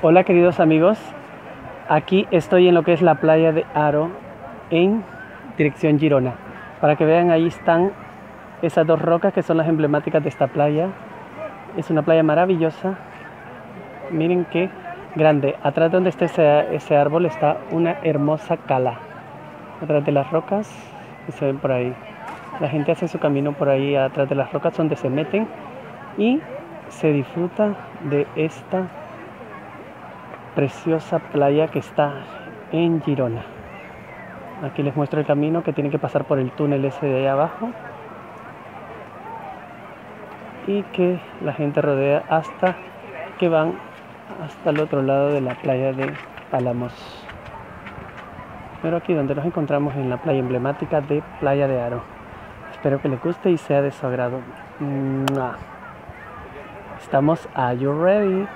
Hola queridos amigos, aquí estoy en lo que es la playa de Aro en dirección Girona. Para que vean ahí están esas dos rocas que son las emblemáticas de esta playa. Es una playa maravillosa. Miren qué grande. Atrás donde está ese, ese árbol está una hermosa cala. Atrás de las rocas que se ven por ahí. La gente hace su camino por ahí atrás de las rocas donde se meten y se disfruta de esta preciosa playa que está en Girona. Aquí les muestro el camino que tiene que pasar por el túnel ese de ahí abajo y que la gente rodea hasta que van hasta el otro lado de la playa de Palamos. Pero aquí donde nos encontramos en la playa emblemática de Playa de Aro. Espero que les guste y sea de su agrado. Estamos, are you ready?